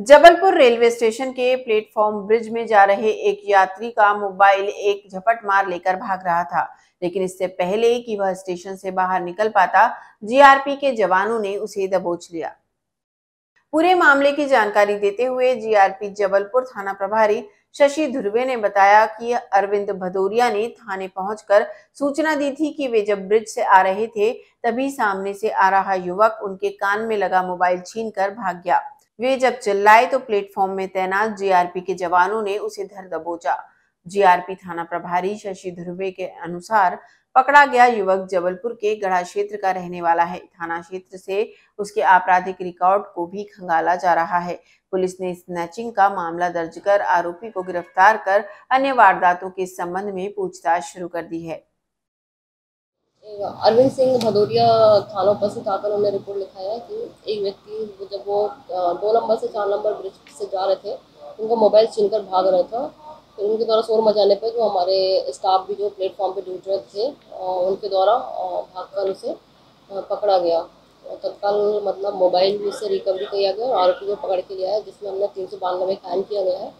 Jabalpur railway station के platform bridge में जा रहे एक यात्री का मोबाइल एक झपट मार लेकर भाग रहा था, लेकिन इससे पहले कि वह स्टेशन से बाहर निकल पाता, जीआरपी के जवानों ने उसे दबोच लिया। पूरे मामले की जानकारी देते हुए जीआरपी जबलपुर थाना प्रभारी शशि ध्रुवे ने बताया कि अरविंद भदौरिया ने थाने पहुंचकर सूचना दी थी कि वे जब ब्रिज से आ रहे थे, तभी सामने से आ रहा युवक उनके कान में लगा मोबाइल छीनकर भाग गया। वे जब चिल्लाए तो प्लेटफॉर्म में तैनात जीआरपी के जवानों ने उसे धर दबोचा। जीआरपी थाना प्रभारी शशि ध्रुवे के अनुसार पकड़ा गया युवक जबलपुर के गढ़ा क्षेत्र का रहने वाला है। थाना क्षेत्र से उसके आपराधिक रिकॉर्ड को भी खंगाला जा रहा है। पुलिस ने स्नैचिंग का मामला दर्ज कर आरोपी को गिरफ़्तार कर अन्य वारदातों के संबंध में पूछताछ शुरू कर दी है। अरविंद सिंह भदौरिया थाना उपस्थित आकर उन्होंने रिपोर्ट लिखाया कि एक व्यक्ति जब वो दो नंबर से चार नंबर ब्रिज से जा रहे थे, उनको मोबाइल छीन कर भाग रहा था। फिर उनके द्वारा शोर मचाने पर जो हमारे स्टाफ भी जो प्लेटफॉर्म पर पे ड्यूटी थे उनके द्वारा भागकर उसे पकड़ा गया। तत्काल मतलब मोबाइल से रिकवरी किया गया और आरोपी को पकड़ के लिया है, जिसमें हमने तीन सौ बानवे कायम किया गया है।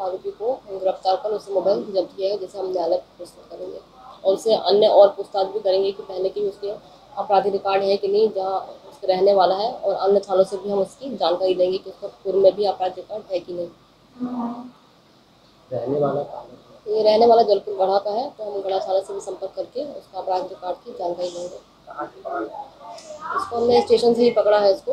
आरोपी को गिरफ़्तार कर उससे मोबाइल जब्त किया है जिसे हम न्यायालय प्रस्तुत करेंगे। और उससे अन्य और पूछताछ भी करेंगे कि पहले की उसके आपराधिक रिकॉर्ड है कि नहीं जहाँ उसके रहने वाला है और अन्य थानों से भी हम उसकी जानकारी देंगे कि उसका पूर्व में भी आपराधिक रिकॉर्ड है कि नहीं। रहने वाला ये रहने वाला जलपुर गढ़ा का है तो हम गढ़ा थाना से भी संपर्क करके उसका अपराध रिकॉर्ड की जानकारी देंगे। इसको हमने स्टेशन से ही पकड़ा है इसको।